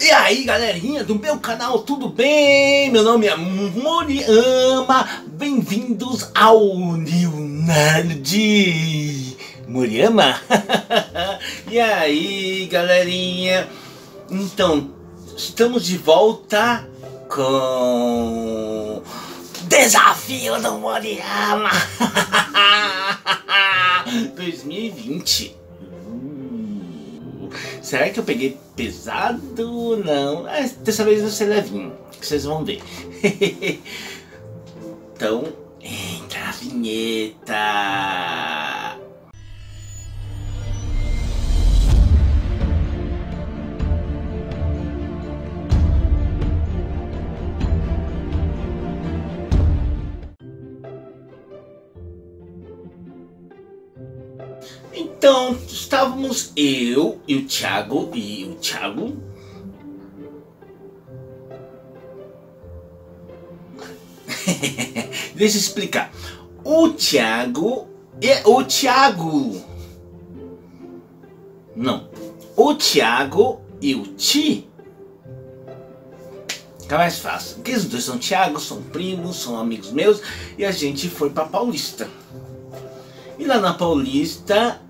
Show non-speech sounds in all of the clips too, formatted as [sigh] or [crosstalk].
E aí galerinha do meu canal, tudo bem? Meu nome é Moriama, bem-vindos ao New Nerd. Moriama? [laughs] e aí galerinha, então estamos de volta com Desafio do Moriama 2020 [laughs] Será que eu peguei pesado? Não. É, dessa vez vai ser levinho. Que vocês vão ver. [laughs] então, entra a vinheta. Então, estávamos eu e o Thiago e o Thiago. [laughs] Deixa eu explicar. O Thiago é o Thiago. Não. O Thiago e o Ti. Fica mais fácil. Porque os dois são Thiago, são primos, são amigos meus. E a gente foi para Paulista. E lá na Paulista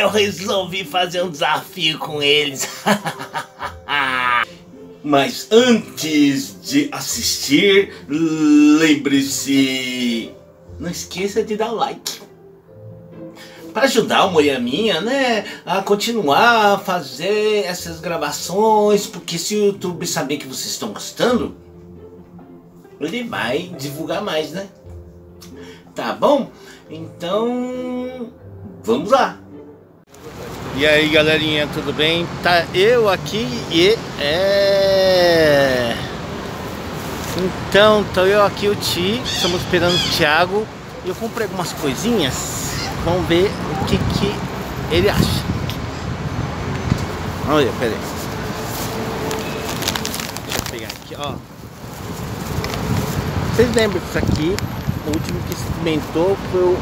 eu resolvi fazer um desafio com eles. [laughs] Mas antes de assistir, lembre-se, não esqueça de dar like. Para ajudar o Moiaminha, né, a continuar a fazer essas gravações, porque se o YouTube saber que vocês estão gostando, ele vai divulgar mais, né? Tá bom? Então, vamos lá. E aí galerinha, tudo bem? Tá eu aqui e é... Então, tô eu aqui o Ti, estamos esperando o Thiago e eu comprei algumas coisinhas, vamos ver o que que ele acha. Olha, peraí. Deixa eu pegar aqui, ó. Vocês lembram disso aqui? O último que experimentou foi o,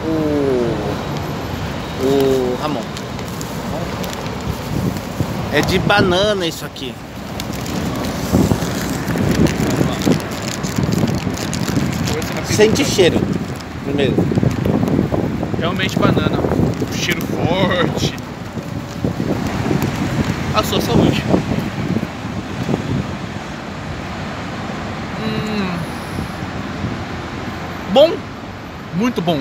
o Ramon. É de banana isso aqui. Sente cheiro. Primeiro. Realmente banana. cheiro forte. A sua saúde. Hum. Bom. Muito bom.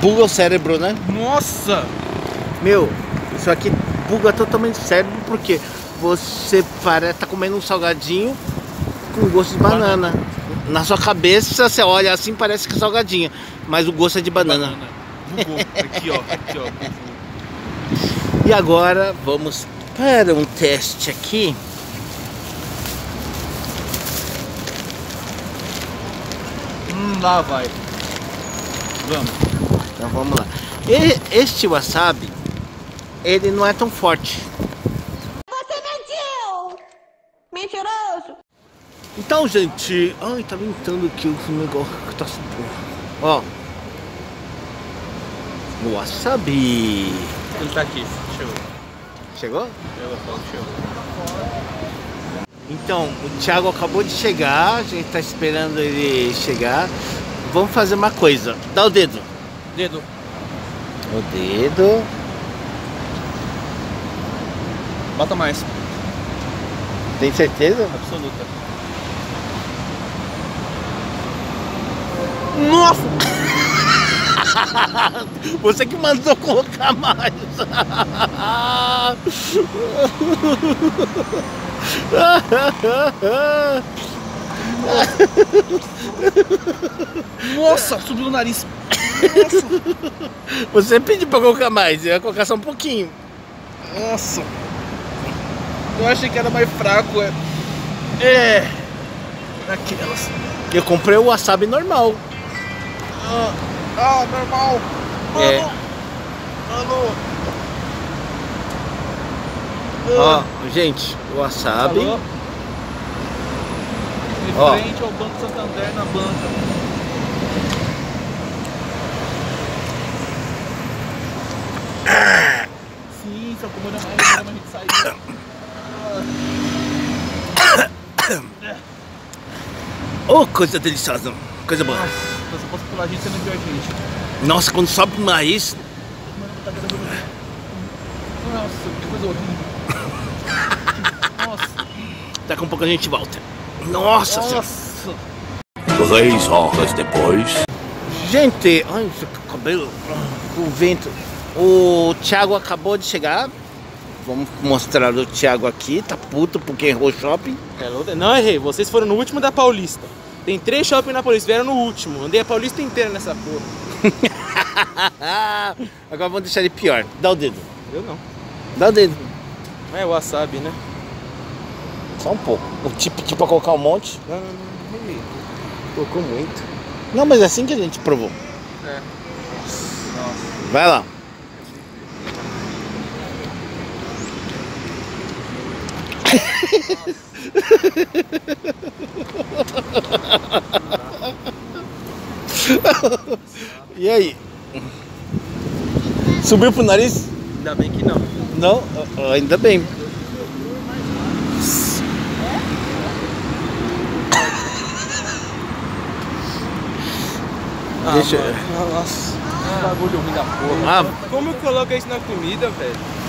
Buga o cérebro, né? Nossa. Meu, isso aqui buga totalmente o cérebro porque você parece tá comendo um salgadinho com gosto de banana. banana. Na sua cabeça você olha assim parece que é salgadinho, mas o gosto é de banana. banana. aqui ó, aqui ó. E agora vamos para um teste aqui. Hum, lá vai. Vamos. Então vamos lá. E, este wasabi ele não é tão forte. Você mentiu! Mentiroso! Então, gente... Ai, tá ventando aqui o negócio que tá... Ó. O wasabi. Ele tá aqui. Chegou. Chegou? Chegou, chegou. Então, o Thiago acabou de chegar, a gente tá esperando ele chegar. Vamos fazer uma coisa. Dá o dedo. Dedo. O dedo. Bota mais. Tem certeza? Absoluta. Nossa! [laughs] Você que mandou colocar mais. Nossa, subiu o nariz. Nossa. Você pediu pra colocar mais, eu ia colocar só um pouquinho. Nossa. Eu achei que era mais fraco. É. É. Aquelas. Eu comprei o wasabi normal. Ah, ah normal. Mano. É. Mano. Ó, Ah, gente, o wasabi. Alô? Ó. frente ao Banco Santander na banca. Eu não mais, a gente sair. Oh, coisa deliciosa. Coisa boa. Nossa, se eu fosse pular a gente, você não viu a gente. Nossa, quando sobe o nariz. Nossa, que coisa horrível. Nossa, Daqui a pouco a gente volta. Nossa senhora. nossa. Três horas depois. Gente, ai, esse cabelo. O vento. O Thiago acabou de chegar. Vamos mostrar o Thiago aqui. Tá puto porque errou o shopping. É, não- errei, vocês foram no último da Paulista. Tem três shopping na Paulista, vieram no último. Andei a Paulista inteira nessa porra. [laughs] Agora vamos deixar ele pior. Dá o dedo. Eu não. Dá o dedo. É wasabi, né? Só um pouco. O tipo, tipo pra colocar um monte. Não, não, não. Colocou muito. Não, mas é assim que a gente provou. É. Vai lá. [laughs] e aí? Subiu pro nariz? Ainda bem que não. Não? Ah, Ainda bem. Ah, Deixa eu- mano, Nossa, que bagulho ruim da porra. Ah, Como coloca isso na comida, velho?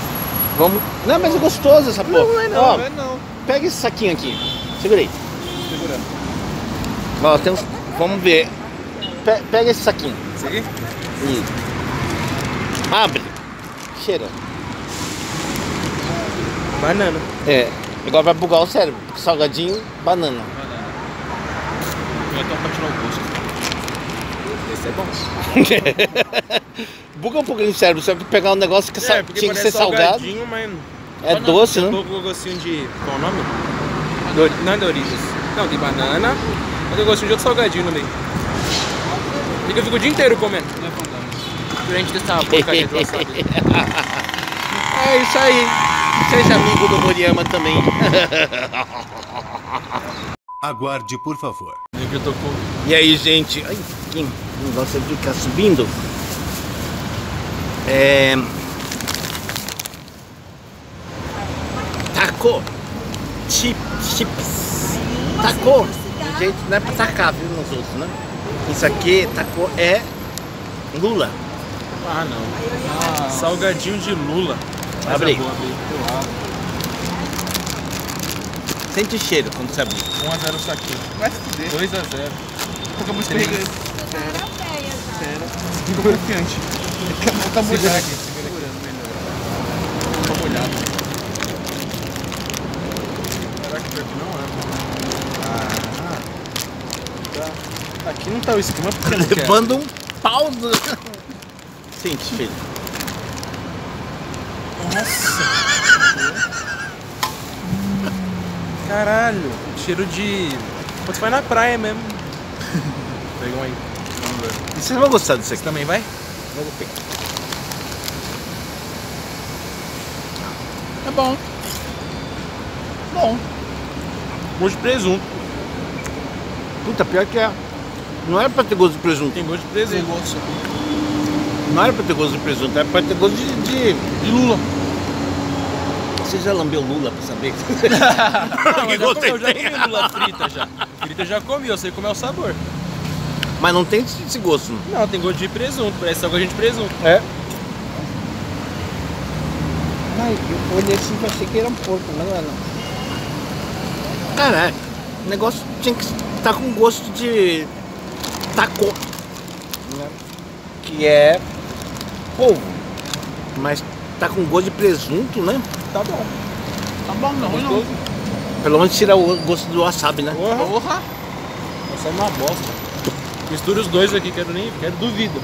Vamos. Não, mas é gostoso essa porra. Não é não, Ó, não é não. Pega esse saquinho aqui. Segura aí. Segura. Ó, tem uns... Vamos ver. Pe- pega esse saquinho. Esse aqui? Isso. Abre. Cheira. Banana. É. Agora vai bugar o cérebro. porque Salgadinho, banana. Eu ia pra tirar o gosto. Esse é bom. [laughs] Buga um pouquinho o cérebro. Você vai pegar um negócio que porque tinha que ser salgado. salgadinho, mas É doce, né? um pouco gostinho de... Qual o nome? Dor... Não é Doritos. Não, tem banana, mas tem gostinho de outro salgadinho no meio. E que eu fico o dia inteiro comendo. Não é. Durante dessa porcaria do wasabi. [laughs] É isso aí. Seja amigo do Moriyama também. [laughs] Aguarde, por favor. Eu. E aí, gente? Ai, que negócio de ficar subindo. É. Taco. Chip, chips. Taco. De jeito não é pra tacar, viu, nos outros, né? Isso aqui, taco é lula. Ah, não. Salgadinho de lula. Abre aí. Boa, abre. Sente o cheiro quando você abrir. 1x0 o saquinho. Vai se fuder. 2x0. Porque eu vou Sério. Sério. Fica confiante. Tá molhado aqui. Segurando melhor. Tá molhado. Caraca, pior que não é. Ah. Tá. Aqui não tá o esquema porque não quero. Levando um pau do... Sente o cheiro. Caralho. Cheiro de... Você vai na praia mesmo. [laughs] Pega um aí. Vocês vão gostar disso Você aqui. também vai? Eu vou pegar. É bom. Bom. Gosto de presunto. Puta, pior que é. Não era pra ter gosto de presunto. Tem gosto de Tem presunto. gosto. Não era pra ter gosto de presunto, era pra ter gosto de. de... De Lula. Você já lambeu lula pra saber? [laughs] Não, Que eu já, comi, eu já tem? comi lula frita já. Frita já comi, eu sei como é o sabor. Mas não tem esse gosto. não. Não, tem gosto de presunto, parece salgadinho de presunto. É. Ai, eu olhei assim e achei que era um porco, não é não. Caralho, o negócio tinha que estar com gosto de taco. né? Que é polvo. Mas tá com gosto de presunto, né? Tá bom. Tá bom, não, não. Pelo menos tira o gosto do wasabi, né? Porra, Porra. essa é uma bosta. Mistura os dois aqui, quero nem. Quero duvido.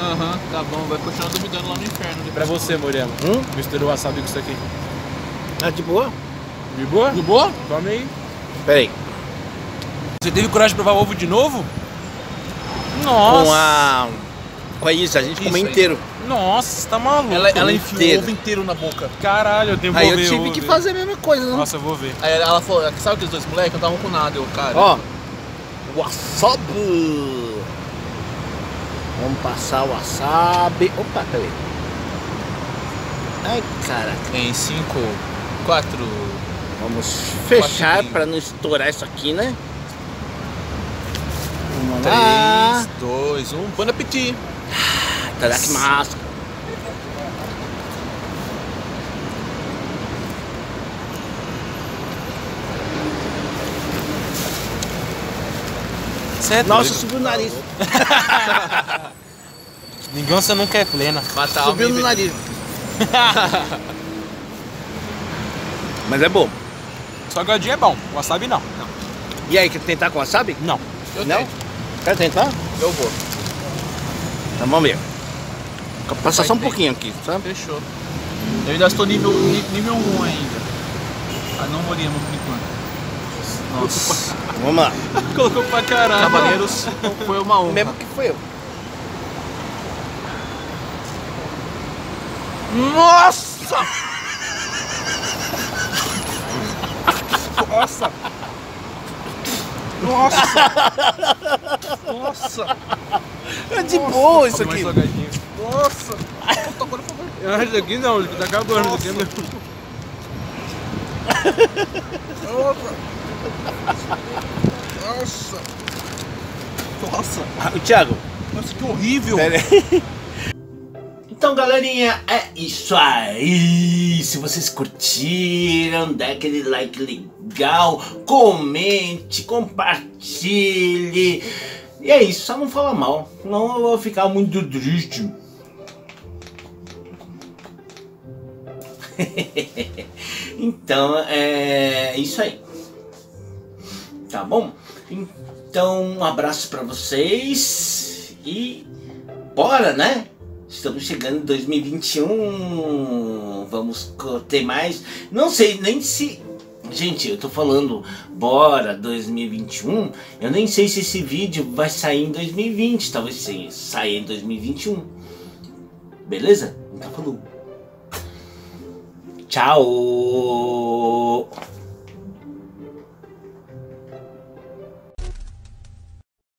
Aham, tá bom. Vai continuar duvidando lá no inferno. Pra você, Moreno. Hum? Mistura o wasabi com isso aqui. Ah, de boa? De boa? De boa? Come aí. Pera aí. Você teve coragem de provar ovo de novo? Com Nossa. a. Com a Isa, a gente comeu inteiro. Nossa, você tá maluco. Ela, ela enfiou inteiro. o ovo inteiro na boca. Caralho, eu tenho que Aí ver eu tive ovo, que velho. fazer a mesma coisa, né? Nossa, eu vou ver. Aí ela falou, sabe aqueles dois moleques? Eu tava com nada, eu, cara. Ó, wasabi. Vamos passar o wasabi. Opa, peraí. Ai, cara. Em 5, 4. Vamos fechar para não estourar isso aqui, né? Vamos lá. 3, 2, 1. Bom apetite! Tadakimasu. É Nossa, subiu o nariz. [laughs] Vingança nunca é plena. Fatal. Subiu no nariz. [laughs] Mas é bom. Salgadinho é bom, wasabi não. E aí, quer tentar com wasabi? Não. não? Quer tentar? Eu vou. Então vamos ver. Passa só um pouquinho aqui, sabe? Fechou. Eu ainda estou nível, nível 1 ainda. Ah, não por enquanto. Nossa. Vamos lá. Colocou pra caralho. Cavaleiros, foi uma honra. Mesmo que foi eu. Nossa! Nossa! Nossa! Nossa! É de boa isso aqui. Nossa! Puta, agora que aqui não, tá acabando. Isso aqui não. Nossa! Nossa! Nossa! O Thiago. Nossa, que horrível! Pera aí. [laughs] Então, galerinha, é isso aí. Se vocês curtiram, dá aquele like legal, comente, compartilhe. E é isso, só não fala mal, senão eu vou ficar muito triste. [laughs] então, é isso aí. Tá bom? Então, um abraço pra vocês e bora, né? Estamos chegando em 2021. Vamos ter mais. Não sei nem se. Gente, eu tô falando bora 2021. Eu nem sei se esse vídeo vai sair em 2020. Talvez saia em 2021. Beleza? Então falou. Tchau!